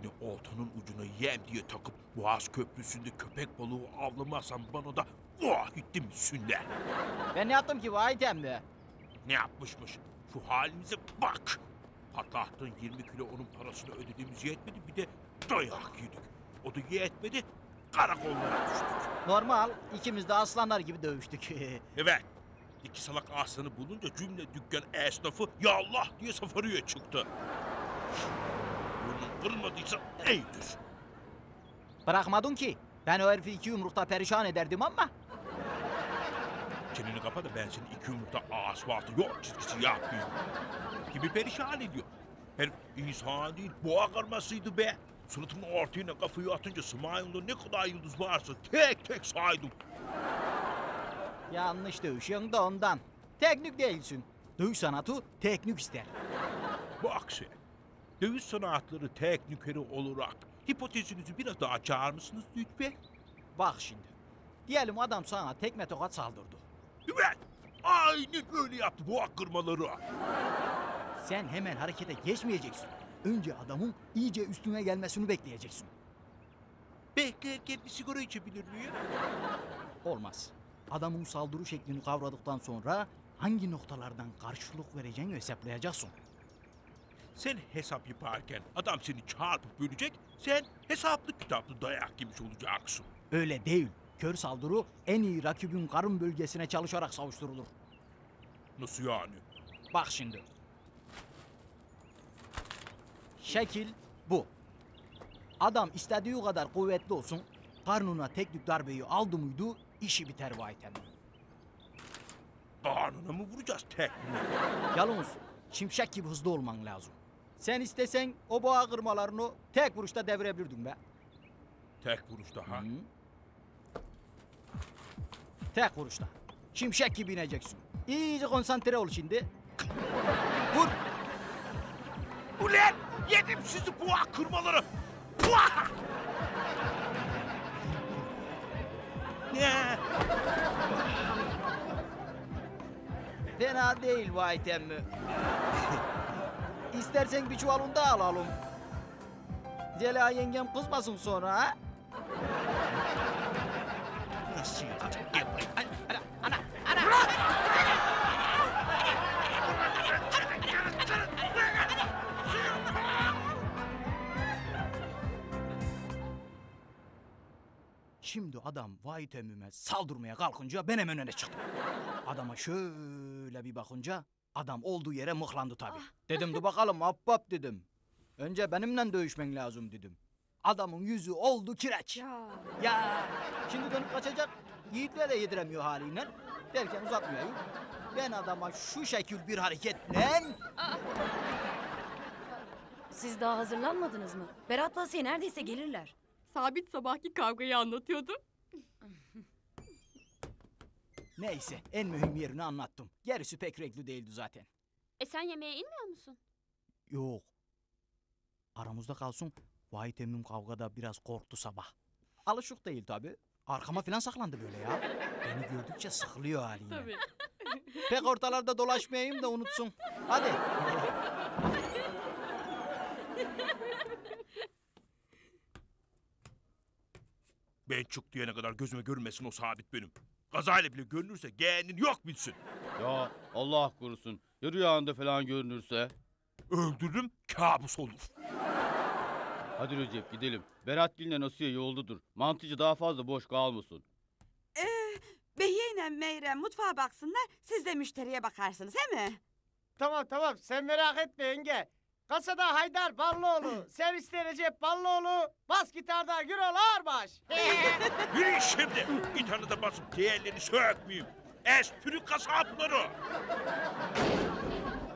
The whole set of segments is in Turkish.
Seni oltanın ucuna yem diye takıp Boğaz Köprüsü'nde köpek balığı avlamazsan bana da oh gittim sünne. Ben ne yaptım ki vahit emmi? Ne yapmışmış? Şu halimize bak. Patlattığın 20 kilo onun parasını ödediğimiz yetmedi bir de dayak yedik. O da yetmedi karakollara düştük. Normal. ikimiz de aslanlar gibi dövüştük. Evet. İki salak aslanı bulunca cümle dükkan esnafı ya Allah diye safarıya çıktı. Burnun kırmadıysa iyidir. Bırakmadın ki. Ben o herifi iki yumrukta perişan ederdim ama. Çeneni kapa da ben senin iki yumurta asfaltı yok çizgisi yapmayayım. Gibi perişan ediyor. Herif insan değil boğa karmasıydı be. Suratımın ortaya kafayı atınca Smiles'da ne kadar yıldız varsa tek tek saydım. Yanlış dövüşüyorsun da ondan. Teknik değilsin. Dövüş sanatı teknik ister. Bak sen. Dövüş sanatları teknikeri olarak hipotezinizi biraz daha açar mısınız lütfen? Bak şimdi. Diyelim adam sana tekme tokat saldırdı. Evet. Aynen öyle yaptı boğa kırmaları. Sen hemen harekete geçmeyeceksin. Önce adamın iyice üstüne gelmesini bekleyeceksin. Beklerken bir sigara içebilir miyim? Olmaz. Adamın saldırı şeklini kavradıktan sonra hangi noktalardan karşılık vereceğini hesaplayacaksın. Sen hesap yaparken adam seni çarpıp bölecek, sen hesaplı kitaplı dayak yemiş olacaksın. Öyle değil. Kör saldırı en iyi rakibin karın bölgesine çalışarak savuşturulur. Nasıl yani? Bak şimdi. Şekil bu. Adam istediği kadar kuvvetli olsun, karnına teknik darbeyi aldı mıydı işi biter vahit emmi. Karnına mı vuracağız tekniği? Yalnız şimşek gibi hızlı olman lazım. Sen istesen o boğa kırmalarını tek vuruşta devirebilirdin be. Tek vuruşta ha? Hı. Tek vuruşta. Şimşek gibi ineceksin. İyice konsantre ol şimdi. Vur. Ulan! Yedim sizi boğa kırmaları! Boğa! Fena değil vahit emmi. İstersen bir çuvalını da alalım. Zeliha yengem kızmasın sonra ha? Nasıl yapacak? Gel buraya. Ay, Ana, ana, ana. Şimdi adam vahit emmime saldırmaya kalkınca ben hemen öne çıktım. Adama şöyle bir bakınca adam olduğu yere mıhlandı tabii. Dedim dur bakalım hop dedim. Önce benimle dövüşmen lazım dedim. Adamın yüzü oldu kireç. Ya. Ya şimdi dönüp kaçacak. Yiğitlere de yediremiyor haliyle. Derken uzatmayayım. Ben adama şu şekil bir hareketle... Siz daha hazırlanmadınız mı? Berat'la Asiye neredeyse gelirler. Sabit sabahki kavgayı anlatıyordu. Neyse en mühim yerini anlattım. Gerisi pek renkli değildi zaten. E sen yemeğe inmiyor musun? Yok. Aramızda kalsın. Vahit emmim kavgada biraz korktu sabah. Alışık değil tabii. Arkama falan saklandı böyle ya. Beni gördükçe sıkılıyor haline. Tabii. Pek ortalarda dolaşmayayım da unutsun. Hadi. Ben çık diyene kadar gözüme görünmesin o sabit benim. Kazayla bile görünürse geğenin yok bilsin. Ya Allah korusun. Ya rüyanda falan görünürse? Öldürürüm kabus olur. Hadi Recep gidelim. Berat Gül'le Asiye yoldadır. Mantıcı daha fazla boş kalmasın. Behiye ile Meyrem mutfağa baksınlar, siz de müşteriye bakarsınız he mi? Tamam tamam sen merak etme yenge. Kasada Haydar Ballıoğlu, serviste Recep Ballıoğlu, bas gitarda Gürol Ağırbaş. Yürü şimdi. Bir tane de basıp diğerlerini sökmeyeyim. Espri kasapları.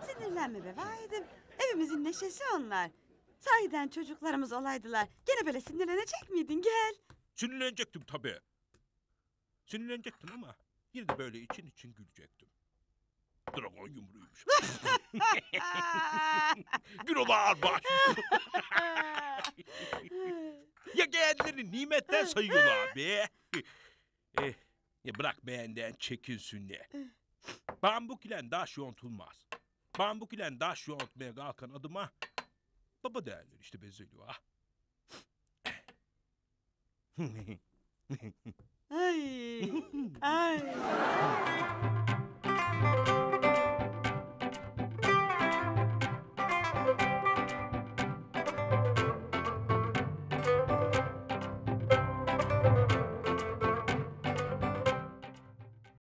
Sinirlenme be vahidim. Evimizin neşesi onlar. Sahiden çocuklarımız olaydılar. Gene böyle sinirlenecek miydin gel. Sinirlenecektim tabii. Sinirlenecektim ama yine de böyle için için gülecektim. Dragon yumruğuymuş. Come on ya kendilerini nimetten sayıyorlar be. Eh, ya bırak beğenden çekilsinler. Bambuk ile daş yontulmaz. Bambuk ile daş yontmaya kalkan adıma baba derler işte bezeliyor ha. Ah. ay, ay.